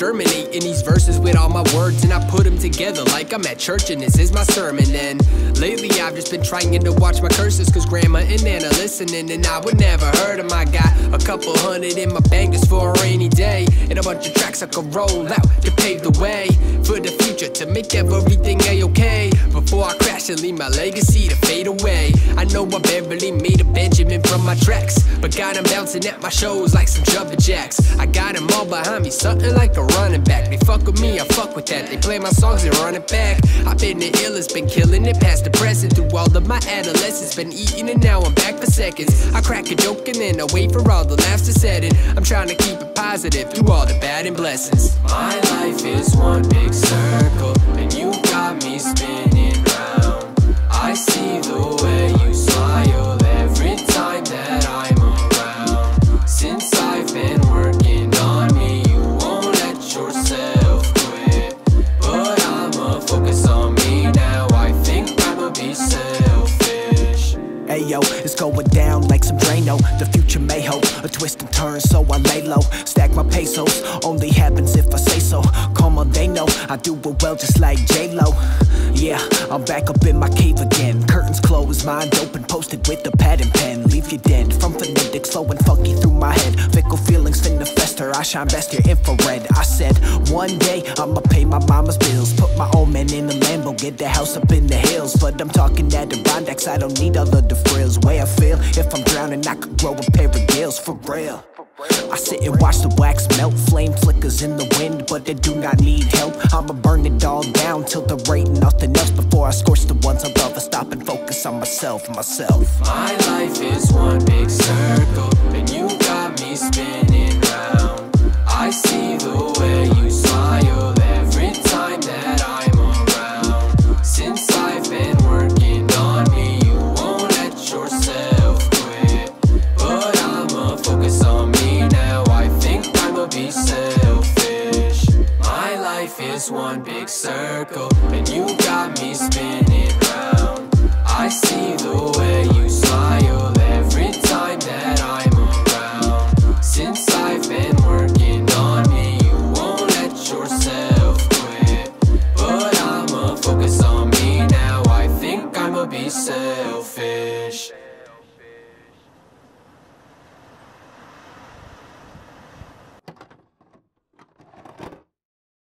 writing these verses with all my words and I put them together like I'm at church and this is my sermon. And lately I've just been trying to watch my curses cause grandma and nana listening and I would never hurt them. I got a couple hundred in my bank just for a rainy day and a bunch of tracks I could roll out to pave the way for the future to make everything a-okay before Leave my legacy to fade away. I know I barely made a Benjamin from my tracks, but got him bouncing at my shows like some jumping jacks. I got him all behind me, something like a running back. They fuck with me, I fuck with that. They play my songs and run it back. I've been the illest, been killing it past the present. Through all of my adolescence, been eating and now I'm back for seconds. I crack a joke and then I wait for all the laughs to set in. I'm trying to keep it positive through all the bad and blessings. My life is one big circle, and you got me spinning going down like some Drano. The future may hold a twist and turn, so I lay low. Stack my pesos, only happens if I say so. Come on, they know I do it well, just like J Lo. Yeah, I'm back up in my cave again. Curtains closed, mind open, posted with a pad and pen. Leave you dead I shine best here infrared. I said one day I'ma pay my mama's bills, put my old man in a Lambo, get the house up in the hills. But I'm talking Adirondacks, I don't need all of the frills. Way I feel if I'm drowning, I could grow a pair of gills for real. I sit and watch the wax melt, flame flickers in the wind, but they do not need help. I'ma burn it all down till there ain't nothing else before I scorch the ones above. I stop and focus on myself, myself. My life is one big circle, selfish. My life is one big circle, and you got me spinning round. I see the way you smile every time that I'm around. Since I've been working on me, you won't let yourself quit. But I'ma focus on me now. I think I'ma be selfish.